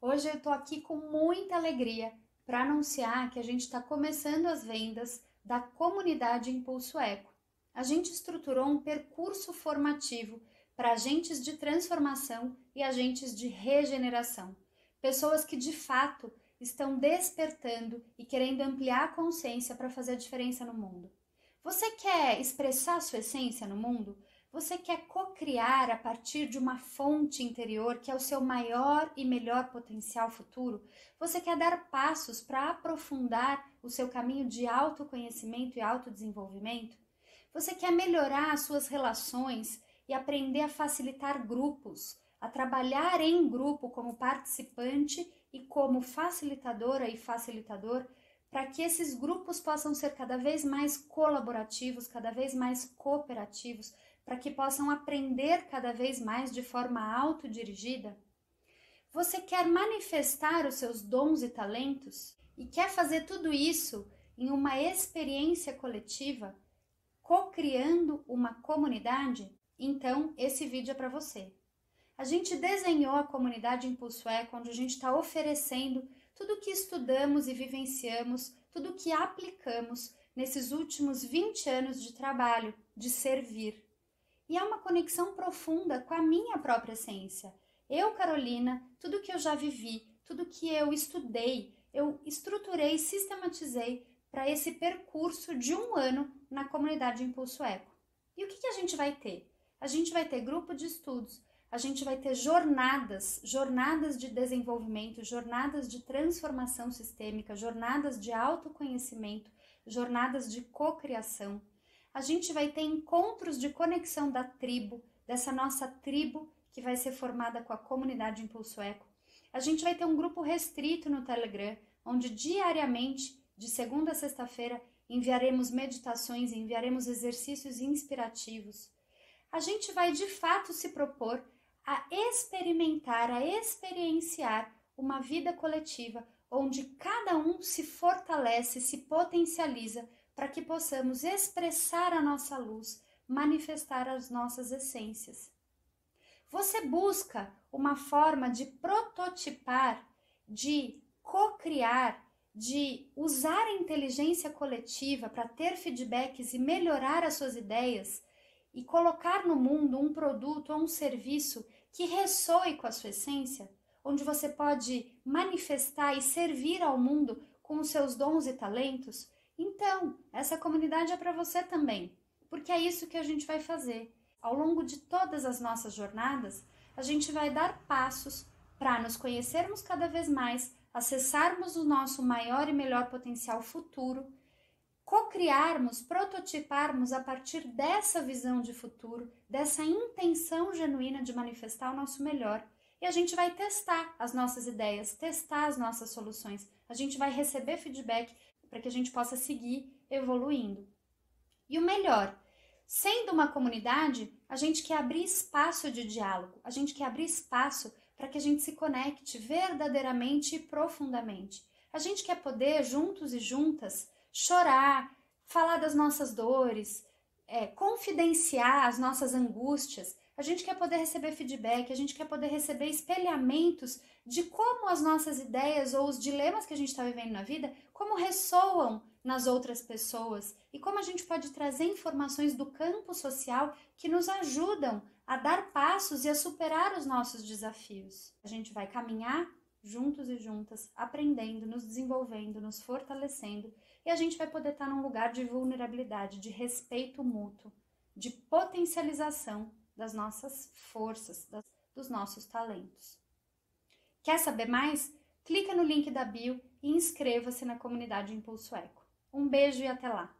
Hoje eu estou aqui com muita alegria para anunciar que a gente está começando as vendas da comunidade Impulso Eco. A gente estruturou um percurso formativo para agentes de transformação e agentes de regeneração, pessoas que de fato estão despertando e querendo ampliar a consciência para fazer a diferença no mundo. Você quer expressar sua essência no mundo? Você quer co-criar a partir de uma fonte interior que é o seu maior e melhor potencial futuro? Você quer dar passos para aprofundar o seu caminho de autoconhecimento e autodesenvolvimento? Você quer melhorar as suas relações e aprender a facilitar grupos, a trabalhar em grupo como participante e como facilitadora e facilitador para que esses grupos possam ser cada vez mais colaborativos, cada vez mais cooperativos, para que possam aprender cada vez mais de forma autodirigida? Você quer manifestar os seus dons e talentos e quer fazer tudo isso em uma experiência coletiva, co-criando uma comunidade? Então, esse vídeo é para você. A gente desenhou a comunidade Impulso Eco, onde a gente está oferecendo tudo o que estudamos e vivenciamos, tudo o que aplicamos nesses últimos 20 anos de trabalho, de servir e há uma conexão profunda com a minha própria essência. Eu, Carolina, tudo que eu já vivi, tudo que eu estudei, eu estruturei, sistematizei para esse percurso de um ano na comunidade Impulso Eco. E o que, que a gente vai ter? A gente vai ter grupo de estudos, a gente vai ter jornadas, jornadas de desenvolvimento, jornadas de transformação sistêmica, jornadas de autoconhecimento, jornadas de cocriação a gente vai ter encontros de conexão da tribo, dessa nossa tribo que vai ser formada com a comunidade Impulso Eco. A gente vai ter um grupo restrito no Telegram, onde diariamente, de segunda a sexta-feira, enviaremos meditações, enviaremos exercícios inspirativos. A gente vai de fato se propor a experimentar, a experienciar uma vida coletiva onde cada um se fortalece, se potencializa para que possamos expressar a nossa luz, manifestar as nossas essências. Você busca uma forma de prototipar, de co-criar, de usar a inteligência coletiva para ter feedbacks e melhorar as suas ideias e colocar no mundo um produto ou um serviço que ressoe com a sua essência, onde você pode manifestar e servir ao mundo com os seus dons e talentos, então, essa comunidade é para você também, porque é isso que a gente vai fazer. Ao longo de todas as nossas jornadas, a gente vai dar passos para nos conhecermos cada vez mais, acessarmos o nosso maior e melhor potencial futuro, cocriarmos, prototiparmos a partir dessa visão de futuro, dessa intenção genuína de manifestar o nosso melhor. E a gente vai testar as nossas ideias, testar as nossas soluções. A gente vai receber feedback para que a gente possa seguir evoluindo. E o melhor, sendo uma comunidade, a gente quer abrir espaço de diálogo, a gente quer abrir espaço para que a gente se conecte verdadeiramente e profundamente. A gente quer poder, juntos e juntas, chorar, falar das nossas dores, é, confidenciar as nossas angústias. A gente quer poder receber feedback, a gente quer poder receber espelhamentos de como as nossas ideias ou os dilemas que a gente está vivendo na vida, como ressoam nas outras pessoas e como a gente pode trazer informações do campo social que nos ajudam a dar passos e a superar os nossos desafios. A gente vai caminhar juntos e juntas, aprendendo, nos desenvolvendo, nos fortalecendo, e a gente vai poder estar num lugar de vulnerabilidade, de respeito mútuo, de potencialização das nossas forças, das, dos nossos talentos. Quer saber mais? Clica no link da bio e inscreva-se na comunidade Impulso Eco. Um beijo e até lá!